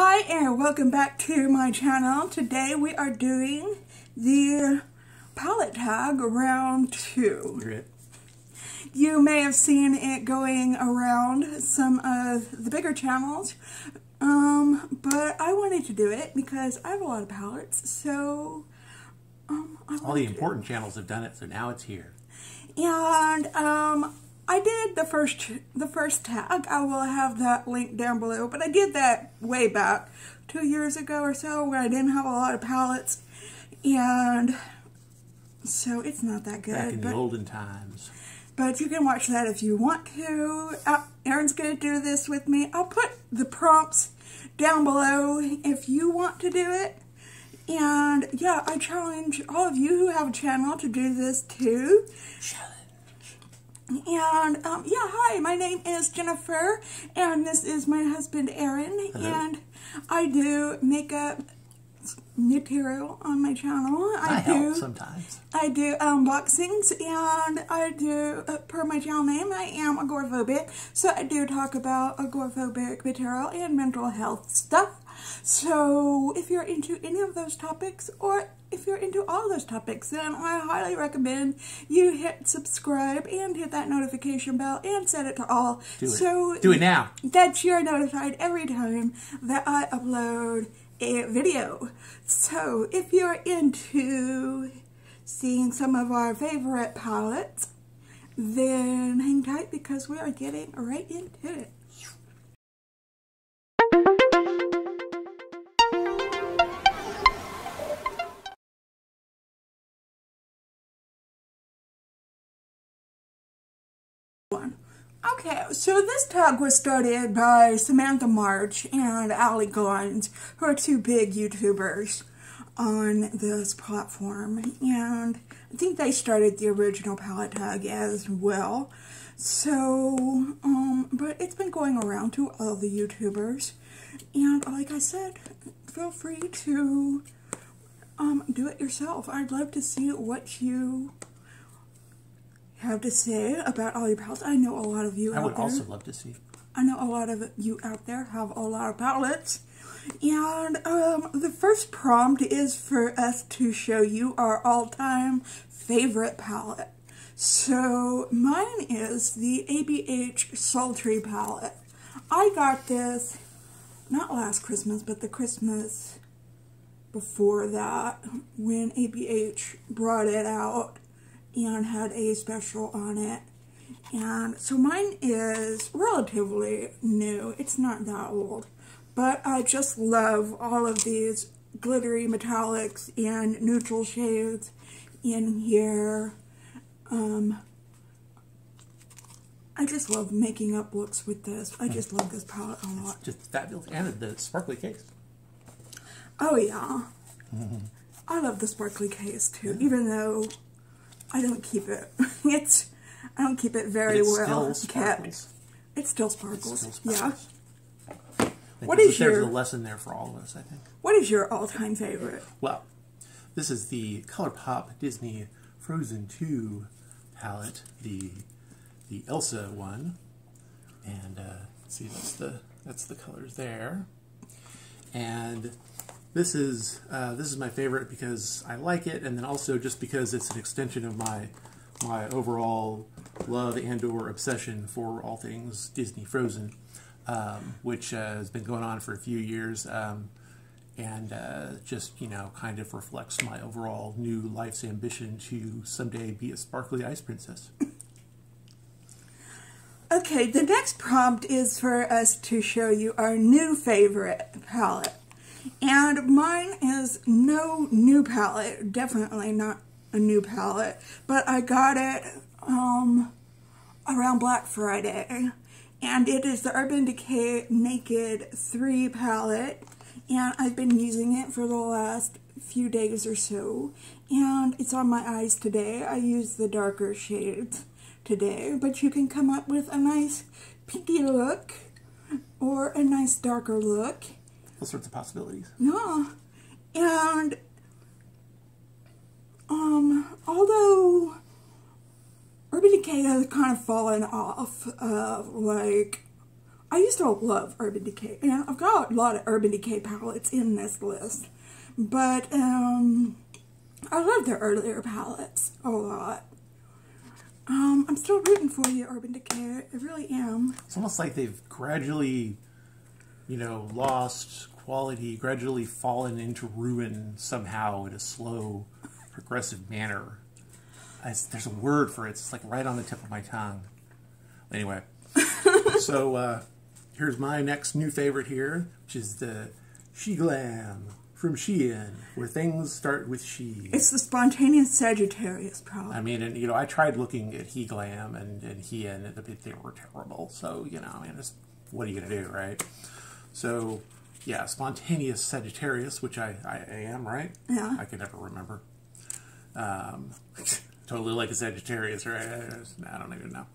Hi and welcome back to my channel. Today we are doing the palette tag round two. You may have seen it going around some of the bigger channels, um, but I wanted to do it because I have a lot of palettes, so um, all the important channels have done it, so now it's here. And um, I did the first the first tag. I will have that link down below. But I did that way back, two years ago or so, when I didn't have a lot of palettes, and so it's not that good. Back in but, the olden times. But you can watch that if you want to. Uh, Erin's going to do this with me. I'll put the prompts down below if you want to do it. And yeah, I challenge all of you who have a channel to do this too. Challenge. And um, yeah, hi, my name is Jennifer, and this is my husband Erin, Hello. and I do makeup material on my channel. I, I, help do sometimes. I do unboxings, and I do uh, per my channel name. I am agoraphobic, so I do talk about agoraphobic material and mental health stuff. So if you're into any of those topics, or if you're into all those topics, then I highly recommend you hit subscribe and hit that notification bell and set it to all. Do it. So Do it now. That you're notified every time that I upload a video. So if you're into seeing some of our favorite palettes, then hang tight because we are getting right into it. Okay, so this tag was started by Samantha March and Allie Glines, who are two big YouTubers on this platform. And I think they started the original palette tag as well. So, um, but it's been going around to all the YouTubers. And like I said, feel free to um, do it yourself. I'd love to see what you have to say about all your palettes. I know a lot of you I out would there. also love to see. I know a lot of you out there have a lot of palettes. And um, the first prompt is for us to show you our all-time favorite palette. So mine is the ABH Sultry palette. I got this not last Christmas, but the Christmas before that when ABH brought it out and had a special on it. And so mine is relatively new. It's not that old. But I just love all of these glittery metallics and neutral shades in here. Um, I just love making up looks with this. I just love this palette a lot. Just fabulous. And the sparkly case. Oh yeah. I love the sparkly case too, even though I don't keep it. It's I don't keep it very it well still kept. It still It sparkles. still Yeah. sparkles. Think What there's- There's your- a lesson there for all of us, I think. What is your all-time favorite? Well, this is the ColourPop Disney Frozen 2 palette, the the Elsa one, and uh, see that's the that's the colors there, and this is uh, this is my favorite because I like it, and then also just because it's an extension of my my overall love and or obsession for all things Disney Frozen, um, which uh, has been going on for a few years. Um, and uh, just you know kind of reflects my overall new life's ambition to someday be a sparkly ice princess. Okay, the next prompt is for us to show you our new favorite palette. And mine is no new palette, definitely not a new palette, but I got it um, around Black Friday. And it is the Urban Decay Naked 3 palette. And I've been using it for the last few days or so. And it's on my eyes today. I use the darker shades today. But you can come up with a nice pinky look or a nice darker look. All sorts of possibilities. Yeah. And um although Urban Decay has kind of fallen off of like I used to love Urban Decay, and I've got a lot of Urban Decay palettes in this list. But um, I love their earlier palettes a lot. Um, I'm still rooting for you, Urban Decay. I really am. It's almost like they've gradually, you know, lost quality, gradually fallen into ruin somehow in a slow, progressive manner. I, there's a word for it. It's like right on the tip of my tongue. Anyway, so uh, here's my next new favorite here, which is the She Glam from Shein, where things start with she. It's the spontaneous Sagittarius problem. I mean, and you know, I tried looking at He Glam and, and He and they were terrible. So, you know, I mean, just, what are you going to do, right? So, yeah, spontaneous Sagittarius, which I, I am, right? Yeah. I can never remember. Um, totally like a Sagittarius, right? I, don't even know.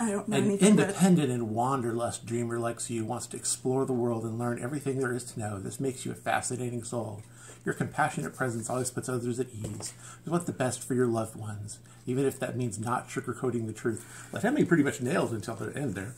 I don't know An independent and wanderlust dreamer like you wants to explore the world and learn everything there is to know. This makes you a fascinating soul. Your compassionate presence always puts others at ease. You want the best for your loved ones, even if that means not sugarcoating the truth. Like Emily pretty much nailed until the end there.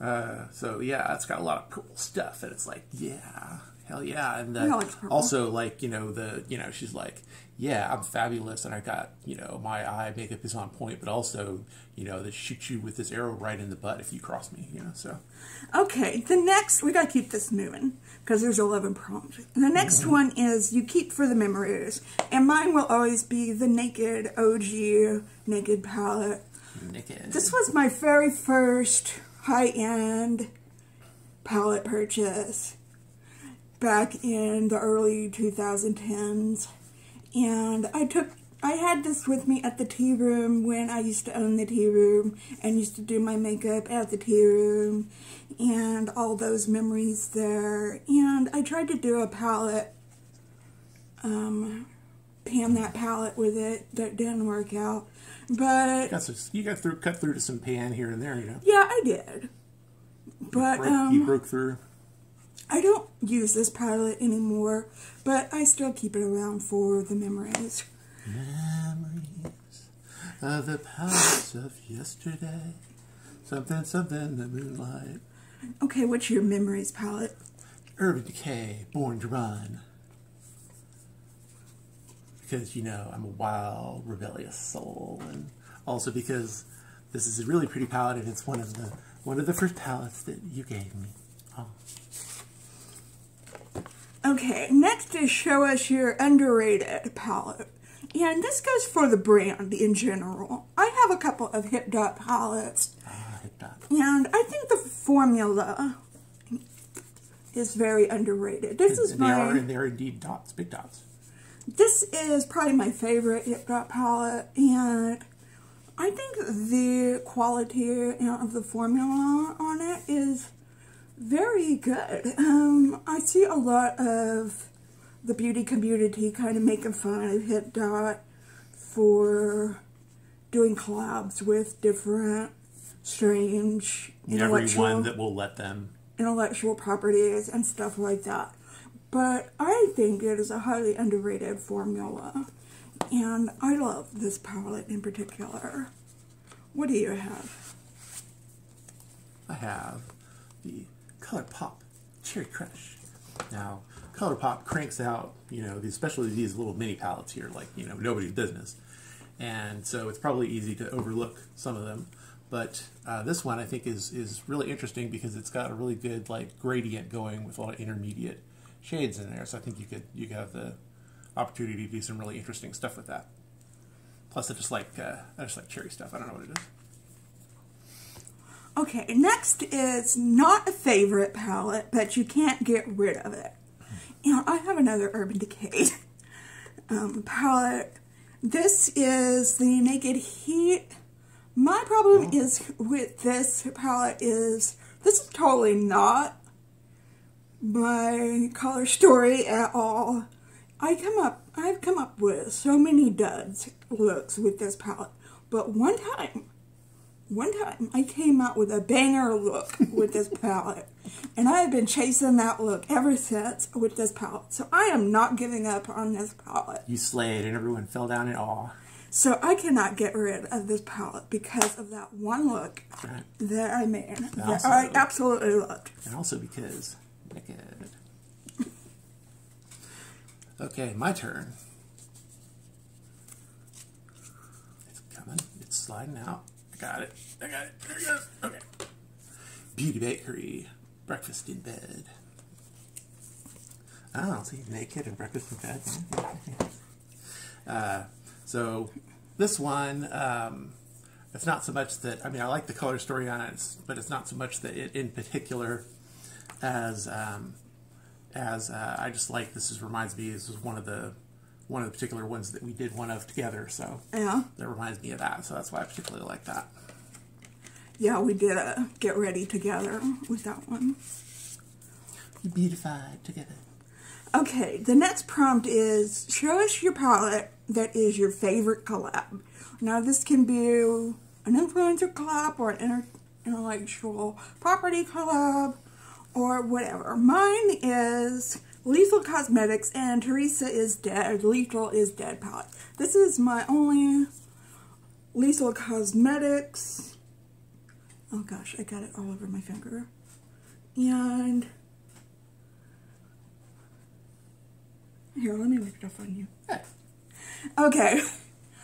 Uh, so yeah, it's got a lot of purple stuff, and it's like, yeah, hell yeah, and uh, like also like you know the you know she's like, yeah, I'm fabulous, and I got you know my eye makeup is on point, but also you know they shoot you with this arrow right in the butt if you cross me, you know. So Okay, the next, we gotta keep this moving because there's 11 prompts. The next one is you keep for the memories, and mine will always be the Naked OG Naked palette. naked. This was my very first high end palette purchase back in the early 2010s. And I took, I had this with me at the tea room when I used to own the tea room and used to do my makeup at the tea room and all those memories there. And I tried to do a palette, um, pan that palette with it. That didn't work out. But got some, you got through cut through to some pan here and there, you know. yeah, I did. But Broke, you um, broke through. I don't use this palette anymore, but I still keep it around for the memories. Memories of the palace of yesterday. Something, something, the moonlight. Okay, what's your memories palette? Urban Decay, Born to Run. Because, you know, I'm a wild, rebellious soul. And also because this is a really pretty palette and it's one of the one of the first palettes that you gave me. Oh. Okay, next is show us your underrated palette. And this goes for the brand in general. I have a couple of Hip Dot palettes, Ah, hip dot. and I think the formula is very underrated. This is And they are, my and they're indeed dots, big dots. This is probably my favorite Hip Dot palette, and I think the quality of the formula on it is very good. Um, I see a lot of the beauty community kind of making fun of Hip Dot for doing collabs with different strange intellectual Everyone that will let them. intellectual properties and stuff like that. But I think it is a highly underrated formula. And I love this palette in particular. What do you have? I have the ColourPop Cherry Crush. Now, ColourPop cranks out, you know, especially these little mini palettes here, like, you know, nobody's business. And so it's probably easy to overlook some of them. But uh, this one I think is, is really interesting because it's got a really good like gradient going with a lot of intermediate shades in there. So I think you could you could have the opportunity to do some really interesting stuff with that. Plus, I just like uh, I just like cherry stuff. I don't know what it is. Okay, next is not a favorite palette, but you can't get rid of it. And I have another Urban Decay um, palette. This is the Naked Heat. My problem is with this palette is this is totally not my color story at all. I come up, I've come up with so many duds looks with this palette, but one time one time I came out with a banger look with this palette, and I have been chasing that look ever since with this palette. So I am not giving up on this palette. You slayed, and everyone fell down in awe. So I cannot get rid of this palette because of that one look Right. that I made that I absolutely loved. And also because Okay, my turn. It's coming. It's sliding out. I got it. I got it. There it goes. Okay. Beauty Bakery. Breakfast in bed. Oh, see, naked and breakfast in bed. Uh, so this one, um, it's not so much that I mean I like the color story on it, but it's not so much that it in particular as um, as uh, I just like this is reminds me this is one of the one of the particular ones that we did one of together, so Yeah. that reminds me of that. So that's why I particularly like that. Yeah, we did a get ready together with that one. Beautified together. Okay, the next prompt is show us your palette that is your favorite collab. Now, this can be an influencer collab or an intellectual property collab or whatever. Mine is Lethal Cosmetics and Teresa is Dead, Lethal is Dead palette. This is my only Lethal Cosmetics. Oh gosh, I got it all over my finger. And Here, let me lift it up on you. Okay.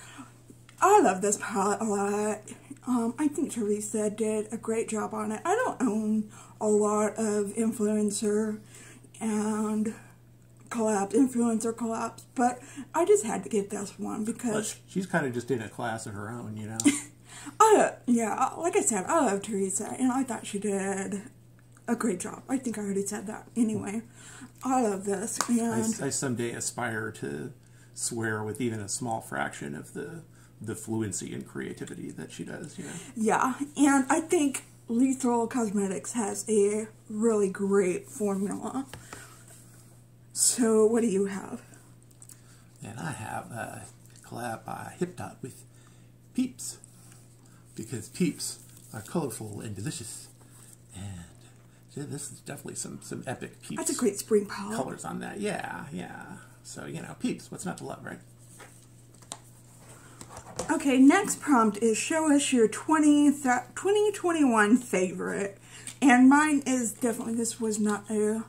I love this palette a lot. Um, I think Teresa did a great job on it. I don't own a lot of influencer and collabs, influencer collabs, but I just had to get this one because she's kind of just in a class of her own, you know. I, yeah, like I said, I love Teresa and I thought she did a great job. I think I already said that. Anyway, I love this I, and I someday aspire to swear with even a small fraction of the the fluency and creativity that she does, you know. Yeah, and I think Lethal Cosmetics has a really great formula. So, what do you have? And I have a collab by Hip Dot with Peeps. Because Peeps are colorful and delicious. And yeah, this is definitely some, some epic Peeps That's a great spring palette. colors on that. Yeah, yeah. So, you know, Peeps, what's not to love, right? Okay, next prompt is show us your 20, th- 2021 favorite. And mine is definitely, this was not a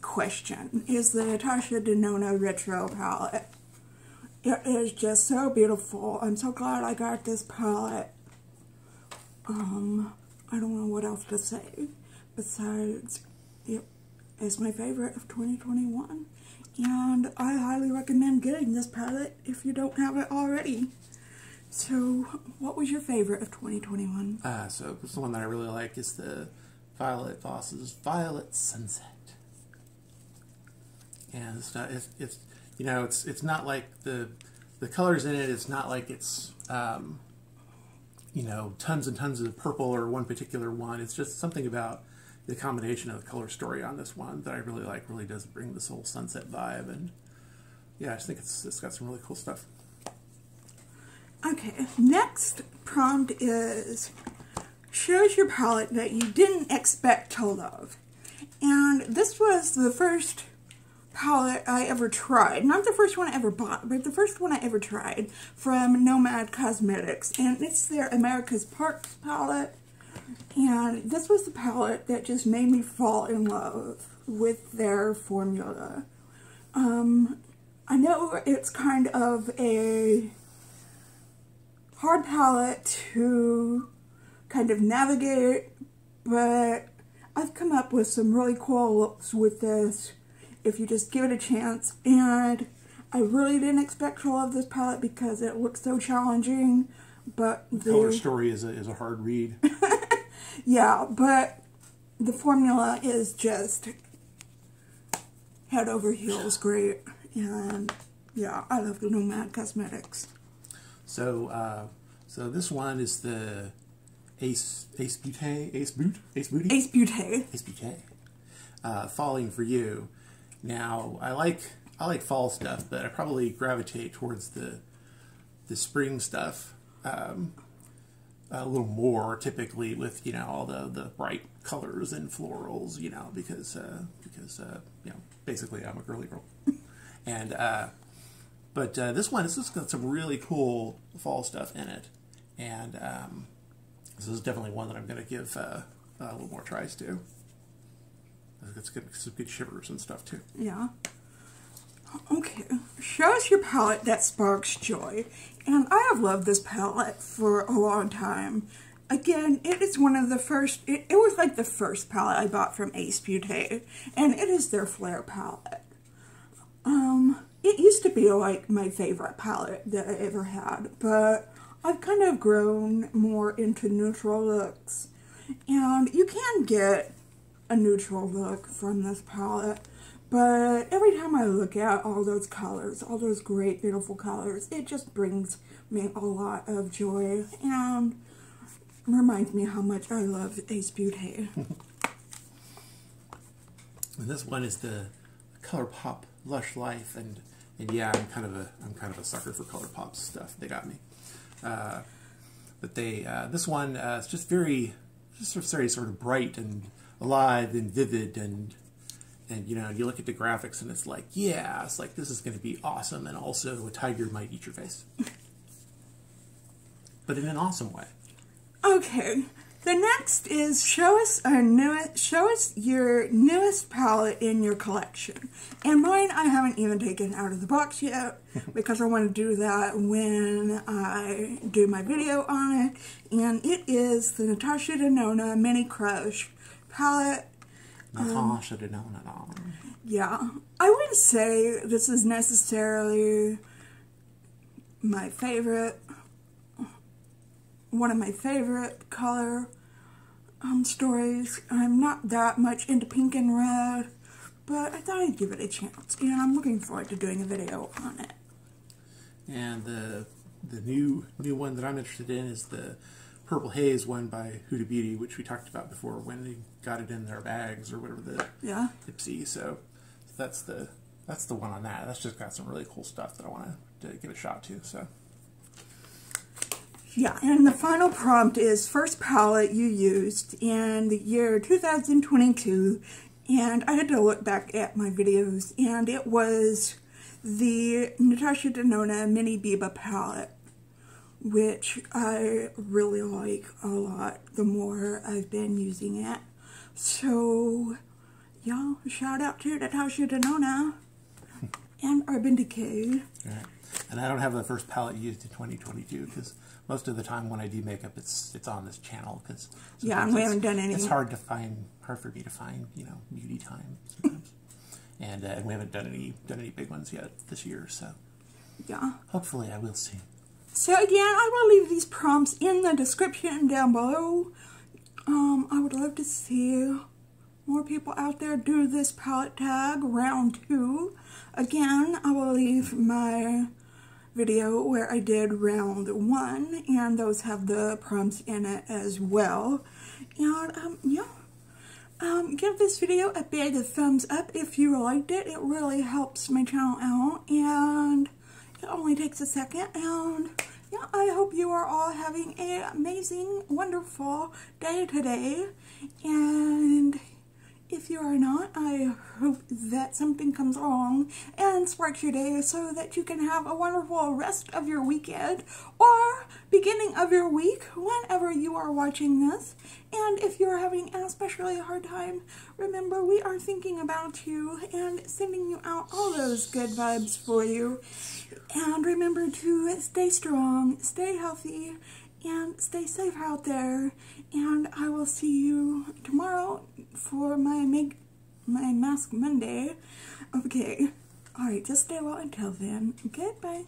question, is the Natasha Denona Retro palette. It is just so beautiful. I'm so glad I got this palette. Um, I don't know what else to say besides it is my favorite of 2021. And I highly recommend getting this palette if you don't have it already. So, what was your favorite of 2021? Uh, so the one that I really like is the Violet Voss's Violet Sunset. And it's not, it's, it's you know, it's it's not like the the colors in it. It's not like it's um, you know tons and tons of purple or one particular one. It's just something about the combination of the color story on this one that I really like. Really does bring this whole sunset vibe, and yeah, I just think it's it's got some really cool stuff. Okay, next prompt is shows your palette that you didn't expect to love. And this was the first palette I ever tried. Not the first one I ever bought, but the first one I ever tried from Nomad Cosmetics. And it's their America's Parks palette. And this was the palette that just made me fall in love with their formula. Um, I know it's kind of a hard palette to kind of navigate, but I've come up with some really cool looks with this if you just give it a chance. And I really didn't expect to love this palette because it looks so challenging, but Color the story is a, is a hard read. yeah, but the formula is just head over heels great. And yeah, I love the Nomad Cosmetics. So, uh, so this one is the Ace Ace Beauty Ace Boot Ace Booty Ace Beauté. Ace Beauty uh, Falling for You. Now, I like I like fall stuff, but I probably gravitate towards the the spring stuff um, a little more. Typically, with you know all the the bright colors and florals, you know, because uh, because uh, you know basically I'm a girly girl, and uh, But uh, this one, this has got some really cool fall stuff in it, and um, this is definitely one that I'm going to give uh, a little more tries to. It's good, some good shivers and stuff too. Yeah. Okay, show us your palette that sparks joy. And I have loved this palette for a long time. Again, it is one of the first, it, it was like the first palette I bought from Ace Beauté, and it is their Flare palette. Um, it used to be like my favorite palette that I ever had, but I've kind of grown more into neutral looks. And you can get a neutral look from this palette, but every time I look at all those colors, all those great, beautiful colors, it just brings me a lot of joy and reminds me how much I love Ace Beauté. and this one is the ColourPop Lush Life, and and yeah, I'm kind of a I'm kind of a sucker for ColourPop stuff. They got me. Uh, but they uh, this one uh, is just very just very sort of bright and alive and vivid and and you know you look at the graphics and it's like yeah it's like this is going to be awesome and also a tiger might eat your face but in an awesome way okay the next is show us a newest show us your newest palette in your collection. And mine i haven't even taken out of the box yet because i want to do that when i do my video on it. And it is the natasha denona mini crush palette. Natasha um, Denona. yeah, I wouldn't say this is necessarily my favorite, one of my favorite color um, stories. I'm not that much into pink and red, but I thought I'd give it a chance, and I'm looking forward to doing a video on it. And the the new new one that I'm interested in is the Purple Haze one by Huda Beauty, which we talked about before when they got it in their bags or whatever the yeah Ipsy. So that's the that's the one on that. That's just got some really cool stuff that I want to give a shot to. So yeah, and the final prompt is first palette you used in the year 2022, and I had to look back at my videos, and it was the Natasha Denona Mini Biba palette which I really like a lot the more I've been using it. So, y'all, yeah, shout out to Natasha Denona and Urban Decay. Right. And I don't have the first palette used in 2022 because most of the time when I do makeup, it's it's on this channel because yeah, we haven't done any. It's hard to find, hard for me to find, you know, beauty time sometimes. and, uh, and we haven't done any done any big ones yet this year, so yeah. Hopefully, I will see. So again, I will leave these prompts in the description down below. Um, I would love to see more people out there do this palette tag round two. Again, I will leave my video where I did round one, and those have the prompts in it as well. And, um, yeah. Um, give this video a big thumbs up if you liked it. It really helps my channel out, and it only takes a second, and yeah, I hope you are all having an amazing, wonderful day today, and if you are not, I hope that something comes along and sparks your day so that you can have a wonderful rest of your weekend or beginning of your week whenever you are watching this. And if you're having an especially hard time, remember we are thinking about you and sending you out all those good vibes for you. And remember to stay strong, stay healthy, and stay safe out there. And I will see you tomorrow for my make my mask Monday. Okay. Alright, just stay well until then. Goodbye.